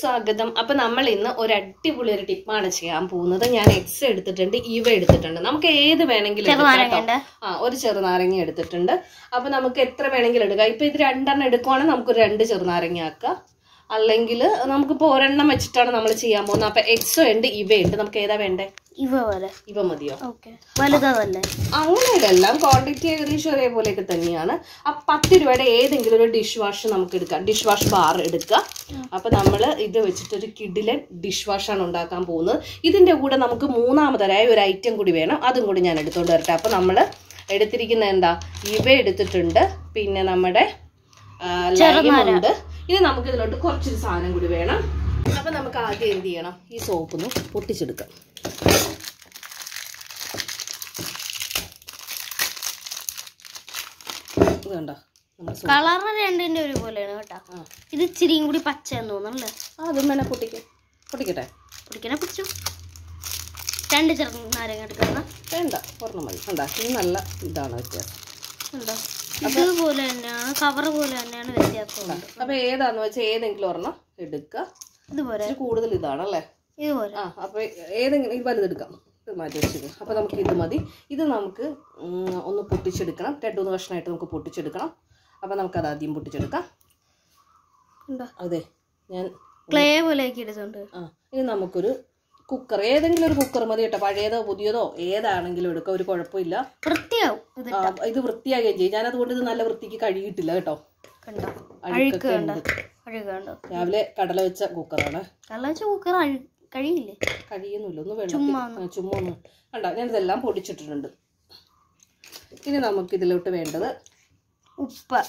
സ്വാഗതം. അപ്പൊ നമ്മൾ ഇന്ന് ഒരു അടിപൊളി ഒരു ടിപ്പാണ് ചെയ്യാൻ പോകുന്നത്. ഞാൻ എക്സ് എടുത്തിട്ടുണ്ട് ഇവ എടുത്തിട്ടുണ്ട്. നമുക്ക് ഏത് വേണമെങ്കിലും ആ ഒരു ചെറുനാരങ്ങ എടുത്തിട്ടുണ്ട്. അപ്പൊ നമുക്ക് എത്ര വേണമെങ്കിലും എടുക്കാം. ഇപ്പൊ ഇത് രണ്ടെണ്ണം എടുക്കുവാണെങ്കിൽ നമുക്ക് രണ്ട് ചെറുനാരങ്ങ ആക്കാം. അല്ലെങ്കിൽ നമുക്കിപ്പോ ഒരെണ്ണം വെച്ചിട്ടാണ് നമ്മൾ ചെയ്യാൻ പോകുന്നത്. അപ്പൊ എക്സോ ഉണ്ട് ഇവയുണ്ട് നമുക്ക് ഏതാ വേണ്ടേ? ഇവ പോലെ. ഇവ മതിയോ? ഓക്കെ. വലുതല്ലേ അങ്ങനെയല്ല ക്വാണ്ടിറ്റി ഏകദേശം ഒരേപോലെയൊക്കെ തന്നെയാണ്. ആ പത്ത് രൂപയുടെ ഏതെങ്കിലും ഒരു ഡിഷ് വാഷ് നമുക്ക് എടുക്കാം. ഡിഷ് വാഷ് ബാർ എടുക്കുക. അപ്പൊ നമ്മൾ ഇത് വെച്ചിട്ട് ഒരു കിഡിലെ ഡിഷ് വാഷാണ് ഉണ്ടാക്കാൻ പോകുന്നത്. ഇതിന്റെ കൂടെ നമുക്ക് മൂന്നാമതരായ ഒരു ഐറ്റം കൂടി വേണം. അതും കൂടി ഞാൻ എടുത്തുകൊണ്ട് വരട്ടെ. അപ്പൊ നമ്മൾ എടുത്തിരിക്കുന്ന എന്താ? ഇവ എടുത്തിട്ടുണ്ട്. പിന്നെ നമ്മുടെ ലൈമുണ്ട് ഇനി നമുക്ക് ഇതിലോട്ട് കുറച്ചൊരു സാധനം കൂടി വേണം. അപ്പൊ നമുക്ക് ആദ്യം എന്ത് ചെയ്യണം? ഈ സോപ്പ് ഒന്ന് പൊട്ടിച്ചെടുക്കാം. ഇത് കണ്ടോ കളർ രണ്ടിന്റെ ഒരുപോലെയാണ് കേട്ടോ. ഇത് ഇച്ചിരിയും കൂടി പച്ചയെന്ന് തോന്നുന്നല്ലേ അതും വേണേ പൊട്ടിക്കും. പൊട്ടിക്കട്ടെ? പൊടിക്കണ പിടിച്ചു. രണ്ട് ചെറു നാരങ്ങ എടുക്കുന്ന വേണ്ട ഒരെണ്ണം മതി. കണ്ടാ? ഇത് നല്ല ഇതാണ് വ്യത്യാസം. ഉണ്ടോ ഇതുപോലെ തന്നെയാണ് കവർ പോലെ തന്നെയാണ് വ്യത്യാസം അപ്പൊ ഏതാന്ന് വെച്ചാൽ ഏതെങ്കിലും ഒരെണ്ണം എടുക്കുക ഇതുപോലെ. കൂടുതൽ ഇതാണല്ലേ ഇതുപോലെ. ആ അപ്പൊ ഏതെങ്കിലും ഇത് വലുതെടുക്കാം. ഇത് മാറ്റി വെച്ചത് അപ്പോൾ നമുക്ക് ഇത് മതി ഇത് നമുക്ക് ഒന്ന് പൊട്ടിച്ചെടുക്കണം. രണ്ട് മൂന്ന് കഷ്ണമായിട്ട് നമുക്ക് പൊട്ടിച്ചെടുക്കണം. അപ്പോൾ നമുക്കത് ആദ്യം പൊട്ടിച്ചെടുക്കാം. അതെ. ഞാൻ ക്ലേ പോലെ ആക്കി എടുത്തോണ്ട്. ആ ഇനി നമുക്കൊരു കുക്കർ. ഏതെങ്കിലും ഒരു കുക്കർ മതി കേട്ടോ. പഴയതോ പുതിയതോ ഏതാണെങ്കിലും എടുക്കാം. ഒരു കുഴപ്പമില്ല. വൃത്തിയാവും ഇത് വൃത്തിയാകുകയും ചെയ്യും. ഞാൻ അതുകൊണ്ട് ഇത് നല്ല വൃത്തിക്ക് കഴുകിയിട്ടില്ല കേട്ടോ. രാവിലെ കടല വെച്ച കുക്കറാണ്. കടല വെച്ച കുക്കർ കഴിയില്ലേ? കഴിയുന്നില്ല. ഒന്ന് ആ, ചുമ്മാ ഒന്ന്. കണ്ട? ഞാനിതെല്ലാം പൊടിച്ചിട്ടിട്ടുണ്ട്. ഇനി നമുക്ക് ഇതിലോട്ട് വേണ്ടത് ഉപ്പ്.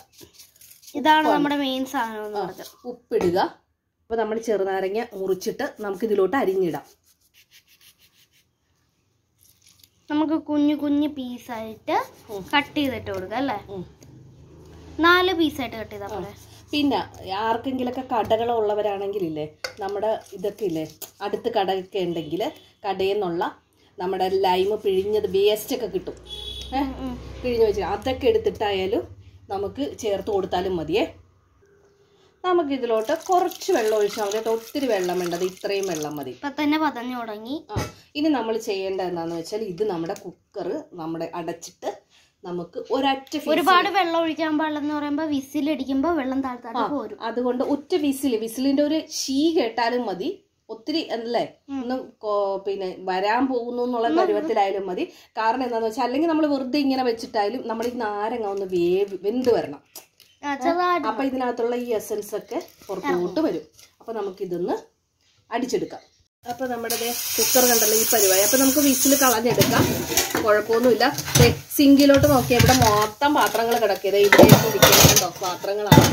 ഇതാണ് നമ്മുടെ മെയിൻ സാധനം ഉപ്പിടുക. അപ്പോൾ നമ്മൾ ചെറുനാരങ്ങ മുറിച്ചിട്ട് നമുക്ക് ഇതിലോട്ട് അരിഞ്ഞിടാം. നമുക്ക് കുഞ്ഞു കുഞ്ഞു പീസായിട്ട് കട്ട് ചെയ്തിട്ട് കൊടുക്കാം അല്ലേ? നാല് പീസായിട്ട് കട്ട് ചെയ്താൽ പോലെ പിന്നെ ആർക്കെങ്കിലൊക്കെ കടകളുള്ളവരാണെങ്കിലില്ലേ നമ്മുടെ ഇതൊക്കെ ഇല്ലേ അടുത്ത് കടയൊക്കെ ഉണ്ടെങ്കിൽ കടയിൽ നിന്നുള്ള നമ്മുടെ ലൈമ് പിഴിഞ്ഞത് വേസ്റ്റ് ഒക്കെ കിട്ടും. പിഴിഞ്ഞ് വെച്ച് അതൊക്കെ എടുത്തിട്ടായാലും നമുക്ക് ചേർത്ത് കൊടുത്താലും മതിയേ. നമുക്ക് ഇതിലോട്ട് കുറച്ച് വെള്ളം ഒഴിച്ചാൽ മതി. ഒത്തിരി വെള്ളം വേണ്ടത് ഇത്രയും വെള്ളം മതി. ഇപ്പൊ തന്നെ പതഞ്ഞു തുടങ്ങി. ആ ഇനി നമ്മൾ ചെയ്യേണ്ടത് എന്താണെന്ന് വെച്ചാൽ ഇത് നമ്മുടെ കുക്കർ നമ്മുടെ അടച്ചിട്ട് നമുക്ക് ഒരൊറ്റ ഒരുപാട് വെള്ളം ഒഴിക്കാൻ പാടില്ലെന്ന് പറയുമ്പോ വിസിലടിക്കുമ്പോ വെള്ളം താഴ്ത്താട്ട് പോരും. അതുകൊണ്ട് ഒറ്റ വിസിൽ വിസിലിന്റെ ഒരു ഷീ കേട്ടാലും മതി. ഒത്തിരി അല്ലേ? ഒന്ന് പിന്നെ വരാൻ പോകുന്നു എന്നുള്ള പരുവത്തിലായാലും മതി. കാരണം എന്താന്ന് വെച്ചാൽ അല്ലെങ്കിൽ നമ്മൾ വെറുതെ ഇങ്ങനെ വെച്ചിട്ടായാലും നമ്മൾ ഈ നാരങ്ങ ഒന്ന് വേവ് വെന്ത് വരണം. അപ്പൊ ഇതിനകത്തുള്ള ഈ എസൻസ് ഒക്കെ പുറത്തോട്ട് വരും. അപ്പൊ നമുക്കിതൊന്ന് അടിച്ചെടുക്കാം. അപ്പൊ നമ്മുടെ കുക്കർ കണ്ടല്ലോ ഈ പരിപാടി. അപ്പൊ നമുക്ക് വിസിൽ കളഞ്ഞെടുക്കാം. കുഴപ്പമൊന്നുമില്ല. സിങ്കിലോട്ട് നോക്കിയാൽ ഇവിടെ മൊത്തം പാത്രങ്ങൾ കിടക്കിയത്. ഇവിടെ ഇരിക്കുന്നുണ്ടോ പാത്രങ്ങളാണ്.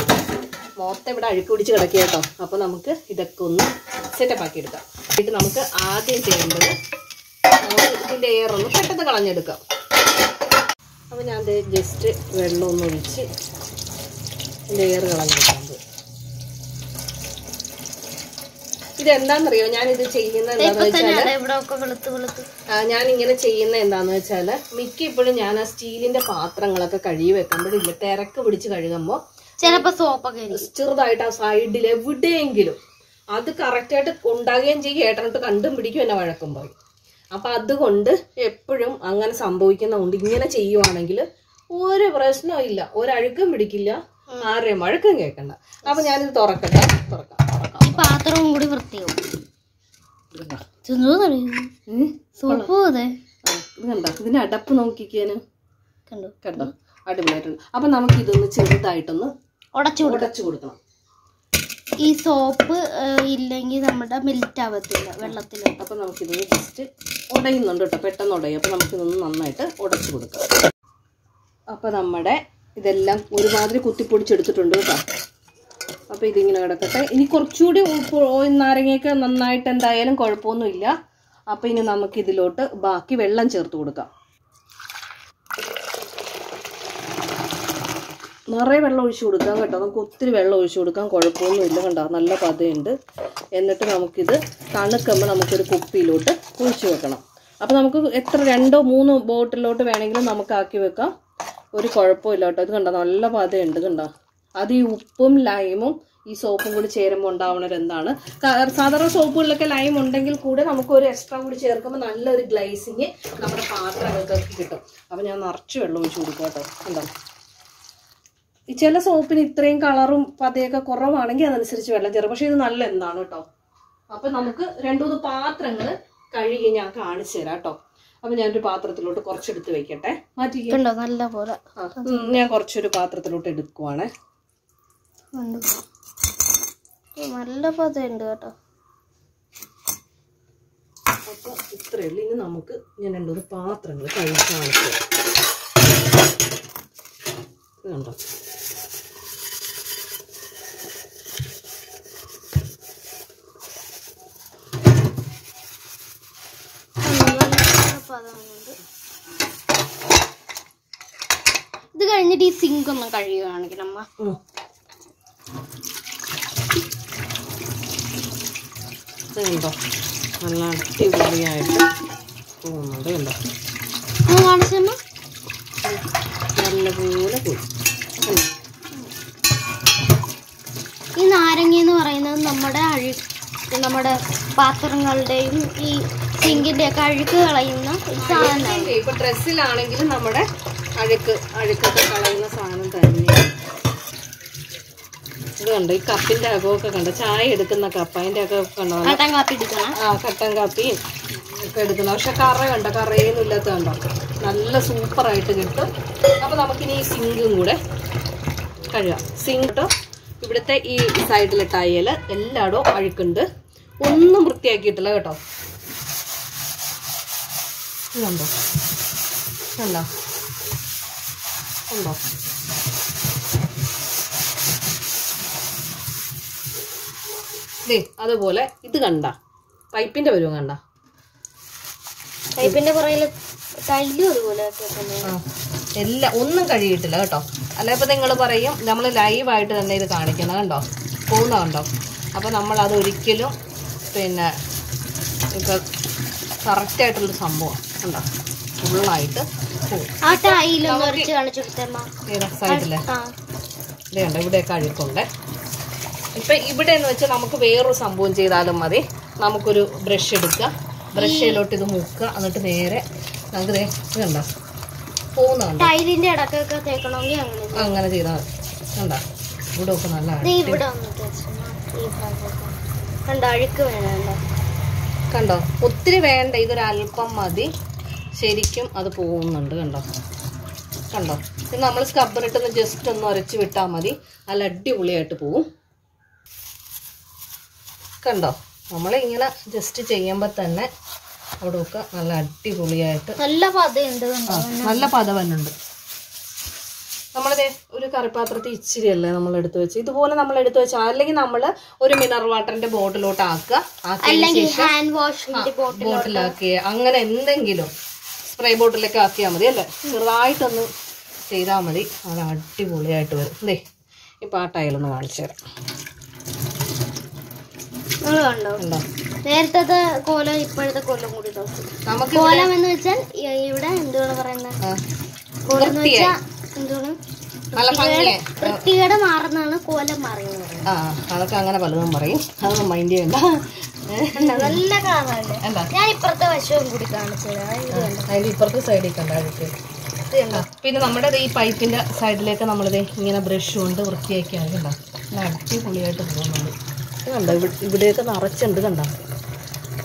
മൊത്തം ഇവിടെ അഴുക്ക് പിടിച്ച് കിടക്കുക കേട്ടോ. അപ്പൊ നമുക്ക് ഇതൊക്കെ ഒന്ന് സെറ്റപ്പ് ആക്കി എടുക്കാം. എന്നിട്ട് നമുക്ക് ആദ്യം ചെയ്യേണ്ടത് ഇതിന്റെ എയർ ഒന്ന് പെട്ടെന്ന് കളഞ്ഞെടുക്കാം. അപ്പൊ ഞാൻ ജസ്റ്റ് വെള്ളം ഒന്ന് ഒഴിച്ച് ലെയർ കളഞ്ഞെടുക്കാൻ പോകും ഇതെന്താണെന്നറിയോ ഞാനിത് ചെയ്യുന്ന വെളുത്ത് വെളുത്ത്. ഞാൻ ഇങ്ങനെ ചെയ്യുന്ന എന്താന്ന് വെച്ചാൽ മിക്ക ഇപ്പോഴും ഞാൻ ആ സ്റ്റീലിന്റെ പാത്രങ്ങളൊക്കെ കഴുകി വെക്കുമ്പോഴില്ല തിരക്ക് പിടിച്ച് കഴുകുമ്പോൾ ചിലപ്പോ സോപ്പൊക്കെ ചെറുതായിട്ട് ആ സൈഡിൽ എവിടെയെങ്കിലും അത് കറക്റ്റായിട്ട് ഉണ്ടാകുകയും ചെയ്യും. ഏട്ടനിട്ട് കണ്ടും പിടിക്കും എന്നെ വഴക്കുമ്പോൾ അപ്പൊ അതുകൊണ്ട് എപ്പോഴും അങ്ങനെ സംഭവിക്കുന്നതുകൊണ്ട് ഇങ്ങനെ ചെയ്യുവാണെങ്കിൽ ഒരു പ്രശ്നവും ഇല്ല. ഒരഴുക്കും പിടിക്കില്ല. ആരുടെയും വഴക്കം കേൾക്കണ്ട. അപ്പൊ ഞാനിത് തുറക്കട്ടെ. തുറക്കാം. പാത്രവും കൂടി വൃത്തിയാവും. സോപ്പ് അതെ കണ്ടോ? ഇതിന്റെ അടപ്പ് നോക്കിക്കാന്. കണ്ടു? കണ്ടോ? അടിപൊളിയായിട്ടുണ്ട്. അപ്പൊ നമുക്ക് ഇതൊന്ന് ചെറുതായിട്ടൊന്ന് ഉടച്ചു ഉടച്ചു കൊടുക്കണം. ഈ സോപ്പ് ഇല്ലെങ്കിൽ നമ്മുടെ മെൽറ്റ് ആവത്തില്ല വെള്ളത്തിൽ അപ്പൊ നമുക്കിതൊന്ന് ജസ്റ്റ് ഉടയുന്നുണ്ട് കേട്ടോ. പെട്ടെന്ന് ഉടയും. അപ്പൊ നമുക്കിതൊന്ന് നന്നായിട്ട് ഉടച്ചു കൊടുക്കാം. അപ്പൊ നമ്മുടെ ഇതെല്ലാം ഒരുമാതിരി കുത്തിപ്പൊടിച്ചെടുത്തിട്ടുണ്ട് കേട്ടോ. അപ്പൊ ഇതിങ്ങനെ കിടക്കട്ടെ. ഇനി കുറച്ചുകൂടി നാരങ്ങയൊക്കെ നന്നായിട്ട് എന്തായാലും കുഴപ്പമൊന്നുമില്ല. അപ്പൊ ഇനി നമുക്ക് ഇതിലോട്ട് ബാക്കി വെള്ളം ചേർത്ത് കൊടുക്കാം. നിറയെ വെള്ളം ഒഴിച്ചു കൊടുക്കാം കേട്ടോ. നമുക്ക് ഒത്തിരി വെള്ളം ഒഴിച്ചു കൊടുക്കാൻ കുഴപ്പമൊന്നുമില്ല കണ്ടോ. നല്ല പതയുണ്ട്. എന്നിട്ട് നമുക്കിത് തണുക്കുമ്പോൾ നമുക്കൊരു കുപ്പിയിലോട്ട് ഒഴിച്ചു വെക്കണം. അപ്പോൾ നമുക്ക് എത്ര രണ്ടോ മൂന്നോ ബോട്ടിലോട്ട് വേണമെങ്കിലും നമുക്ക് ആക്കി വെക്കാം. ഒരു കുഴപ്പമില്ല കേട്ടോ. ഇത് കണ്ടോ? നല്ല പതയുണ്ട് കണ്ടോ. അത് ഈ ഉപ്പും ലൈമും ഈ സോപ്പും കൂടി ചേരുമ്പോൾ ഉണ്ടാവുന്നത് എന്താണ്? സാധാരണ സോപ്പുകളിലൊക്കെ ലൈം ഉണ്ടെങ്കിൽ കൂടെ നമുക്ക് ഒരു എക്സ്ട്രാ കൂടി ചേർക്കുമ്പോൾ നല്ലൊരു ഗ്ലൈസിങ് നമ്മുടെ പാത്രങ്ങൾക്ക് കിട്ടും. അപ്പം ഞാൻ നിറച്ച് വെള്ളം ഒഴിച്ച് കൊടുക്കും കേട്ടോ. എന്താ ഈ ചില സോപ്പിന് ഇത്രയും കളറും പതയൊക്കെ കുറവാണെങ്കിൽ അതനുസരിച്ച് വെള്ളം ചേർക്കും. പക്ഷെ ഇത് നല്ല എന്താണ് കേട്ടോ? അപ്പം നമുക്ക് രണ്ടു മൂന്ന് പാത്രങ്ങൾ കഴുകി ഞാൻ കാണിച്ചു തരാം കേട്ടോ. അപ്പം ഞാനൊരു പാത്രത്തിലോട്ട് കുറച്ചെടുത്ത് വെക്കട്ടെ. മാറ്റി നല്ല പോലെ ഞാൻ കുറച്ചൊരു പാത്രത്തിലോട്ട് എടുക്കുവാണേ. ഉണ്ട്. നല്ല പതയുണ്ട് കേട്ടോ. അപ്പൊ ഇത്രയേ ഉള്ളൂ. ഇനി നമുക്ക് ഞാൻ രണ്ടൂന്ന് പാത്രങ്ങൾ കഴുകി കണ്ടോ? ഇത് കഴിഞ്ഞിട്ട് ഈ സിങ്ക് ഒന്ന് കഴുകുകയാണെങ്കിൽ അമ്മ ഇത് കണ്ടോ? നല്ല അടിപൊളിയായിട്ട് പോകുന്നുണ്ട് കണ്ടോ? നല്ലപോലെ പോയി. ഈ നാരങ്ങ എന്ന് പറയുന്നത് നമ്മുടെ അഴു നമ്മുടെ പാത്രങ്ങളുടെയും ഈ സിങ്കിന്റെ ഒക്കെ അഴുക്ക് കളയുന്ന സാധനം ഇപ്പൊ ഡ്രസ്സിലാണെങ്കിലും നമ്മുടെ അഴുക്ക് അഴുക്കൊക്കെ കളയുന്ന സാധനം തന്നെയാണ്. ഇത് കണ്ടോ? ഈ കപ്പിന്റെ അകമൊക്കെ കണ്ടോ? ചായ എടുക്കുന്ന കപ്പ്. അതിന്റെ ഒക്കെ കണ്ടോ? ആ കട്ടൻ കാപ്പിയും ഒക്കെ എടുക്കുന്ന. പക്ഷെ കറ കണ്ടോ? കറയൊന്നും ഇല്ലാത്ത കണ്ടോ? നല്ല സൂപ്പറായിട്ട് കിട്ടും. അപ്പൊ നമുക്കിനി ഈ സിങ്കും കൂടെ കഴുകാം. സിങ്ക് കേട്ടോ? ഇവിടുത്തെ ഈ സൈഡിലെ ടയൽ എല്ലായിടവും അഴുക്കുണ്ട്. ഒന്നും വൃത്തിയാക്കിയിട്ടില്ല കേട്ടോ. ഉണ്ടോ കണ്ടോ? ഉണ്ടോ ദേ അതുപോലെ ഇത് കണ്ട. പൈപ്പിന്റെ പരുവം കണ്ട. പൈപ്പിന്റെ പുറകിൽ ടൈലും അതുപോലെ എല്ലാം ഒന്നും കഴിയിട്ടില്ല കേട്ടോ. അല്ല ഇപ്പൊ നിങ്ങൾ പറയും നമ്മൾ ലൈവായിട്ട് തന്നെ ഇത് കാണിക്കണം കണ്ടോ? പോകുന്ന കണ്ടോ? അപ്പൊ നമ്മൾ അത് ഒരിക്കലും പിന്നെ ഇപ്പൊ കറക്റ്റ് ആയിട്ടുള്ളൊരു സംഭവം കണ്ടോ? ഫുള്ളായിട്ട് പോകും. സൈഡിലെ ഇത് കണ്ടോ ഇവിടെയൊക്കെ അഴുക്കുണ്ട്. ഇപ്പൊ ഇവിടെ എന്ന് വെച്ചാൽ നമുക്ക് വേറൊരു സംഭവം ചെയ്താലും മതി. നമുക്കൊരു ബ്രഷ് എടുക്കുക ബ്രഷിലോട്ട് ഇത് മുക്കുക. എന്നിട്ട് നേരെ നമുക്ക് പോകുന്നുണ്ട് കണ്ടോ? പോകുന്ന കണ്ടോ? ടൈലിന്റെ ഇടക്കൊക്കെ തേക്കണമെങ്കിൽ അങ്ങനെ അങ്ങനെ ചെയ്താൽ മതി. കണ്ടോ? ഇവിടെ ഒക്കെ നല്ല കണ്ടോ? ഒത്തിരി വേണ്ട. ഇതൊരല്പം മതി. ശരിക്കും അത് പോകുന്നുണ്ട് കണ്ടോ? കണ്ടോ? ഇത് നമ്മൾ സ്കബ്ബറിട്ടൊന്ന് ജസ്റ്റ് ഒന്ന് ഉരച്ച് വിട്ടാൽ മതി. നല്ല അടിപൊളിയായിട്ട് പോവും. കണ്ടോ? നമ്മൾ ഇങ്ങനെ ജസ്റ്റ് ചെയ്യുമ്പോൾ തന്നെ അവിടെയൊക്കെ നല്ല അടിപൊളിയായിട്ട് നല്ല പതയുണ്ട് നല്ല പതവന്നുണ്ട് നമ്മളിത് ഒരു കറിപ്പാത്രത്തിൽ ഇച്ചിരി അല്ലേ നമ്മൾ എടുത്തു വെച്ച്? ഇതുപോലെ നമ്മൾ എടുത്തു വെച്ചാൽ അല്ലെങ്കിൽ നമ്മൾ ഒരു മിനറൽ വാട്ടറിന്റെ ബോട്ടിലോട്ട് ആക്കുക. ബോട്ടിലാക്കുക അങ്ങനെ എന്തെങ്കിലും സ്പ്രേ ബോട്ടിലൊക്കെ ആക്കിയാൽ മതി അല്ലേ? ചെറുതായിട്ടൊന്ന് ചെയ്താൽ മതി. അത് അടിപൊളിയായിട്ട് വരും. ദേ ഇപ്പം ആ ടൈലൊന്ന് കാണിച്ചു തരാം. കണ്ടോ? നേരത്തെ കോലം ഇപ്പോഴത്തെ കോലം കൂടി നമുക്ക് കോലം എന്ന് വെച്ചാൽ ഇവിടെ എന്തുവാണ് പറയുന്നത് കോലം എന്ന് വെച്ചാൽ ഭംഗിയായി വൃത്തികേട് മാറുന്നതാണ് കോലം മാറിയെന്ന് ആ അതൊക്കെ അങ്ങനെ പലതും പറയും. അതൊന്നും മൈൻഡ് ചെയ്യണ്ട. നല്ല എന്താ ഞാൻ ഇപ്പുറത്തെ വശവും കൂടി കാണിച്ചു അതിന്റെ ഇപ്പുറത്തെ സൈഡിൽ കണ്ടായിരിക്കും ഇത് കണ്ടോ? പിന്നെ നമ്മുടെ ഈ പൈപ്പിന്റെ സൈഡിലേക്ക് നമ്മളിത് ഇങ്ങനെ ബ്രഷ് കൊണ്ട് വൃത്തിയാക്കിയാണ് കേട്ടോ അടിപൊളിയായിട്ട് പോകുന്നുണ്ട്. കണ്ടോ? ഇവിടെ ഇവിടെയൊക്കെ നിറച്ചുണ്ട് കണ്ട?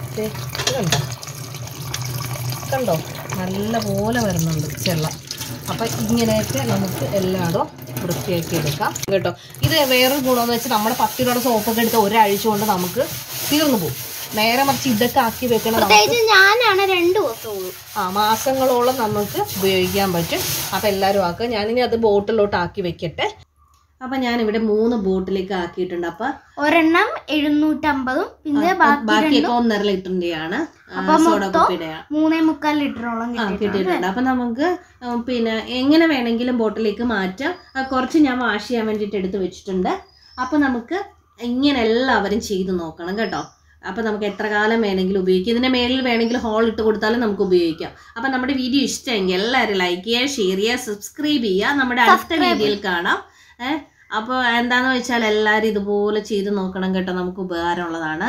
ഓക്കെ കണ്ട? കണ്ടോ? നല്ല പോലെ വരുന്നുണ്ട് ചെള്ള. അപ്പം ഇങ്ങനെയൊക്കെ നമുക്ക് എല്ലായിടും വൃത്തിയാക്കി എടുക്കാം. കേട്ടോ? ഇത് വേറൊരു ഗുണമെന്ന് വെച്ചാൽ നമ്മുടെ പത്ത് രൂപയുടെ സോപ്പൊക്കെ എടുത്ത് ഒരാഴ്ച കൊണ്ട് നമുക്ക് തീർന്നു പോകും. നേരെ മറിച്ച് ഇതൊക്കെ ആക്കി വെക്കണം ഞാനാണ് രണ്ട് ആ മാസങ്ങളോളം നമുക്ക് ഉപയോഗിക്കാൻ പറ്റും. അപ്പം എല്ലാവരും ആക്കുക ഞാനിനി അത് ബോട്ടിലോട്ട് ആക്കി വെക്കട്ടെ. അപ്പം ഇവിടെ മൂന്ന് ബോട്ടിലേക്ക് ആക്കിയിട്ടുണ്ട്. അപ്പൊ ഒരെണ്ണം എഴുന്നൂറ്റമ്പതും പിന്നെ ബാക്കി ബാക്കിയൊക്കെ ഒന്നര ലിറ്ററിന്റെയാണ് മൂന്നേ മുക്കാൽ ലിറ്ററോളം കിട്ടിയിട്ടുണ്ട് അപ്പൊ നമുക്ക് പിന്നെ എങ്ങനെ വേണമെങ്കിലും ബോട്ടിലേക്ക് മാറ്റാം. കുറച്ച് ഞാൻ വാഷ് ചെയ്യാൻ വേണ്ടിട്ട് എടുത്ത് വെച്ചിട്ടുണ്ട്. അപ്പൊ നമുക്ക് ഇങ്ങനെ എല്ലാവരും ചെയ്ത് നോക്കണം കേട്ടോ. അപ്പോൾ നമുക്ക് എത്ര കാലം വേണമെങ്കിലും ഉപയോഗിക്കാം. ഇതിന്റെ മേളിൽ വേണമെങ്കിൽ ഹോൾ ഇട്ട് കൊടുത്താലും നമുക്ക് ഉപയോഗിക്കാം. അപ്പോൾ നമ്മുടെ വീഡിയോ ഇഷ്ടമെങ്കിൽ എല്ലാവരും ലൈക്ക് ചെയ്യുക ഷെയർ ചെയ്യുക സബ്സ്ക്രൈബ് ചെയ്യുക. നമ്മുടെ അടുത്ത വീഡിയോയിൽ കാണാം. ഏഹ് അപ്പോൾ എന്താണെന്ന് വെച്ചാൽ എല്ലാവരും ഇതുപോലെ ചെയ്ത് നോക്കണം കേട്ടോ. നമുക്ക് ഉപകാരമുള്ളതാണ്.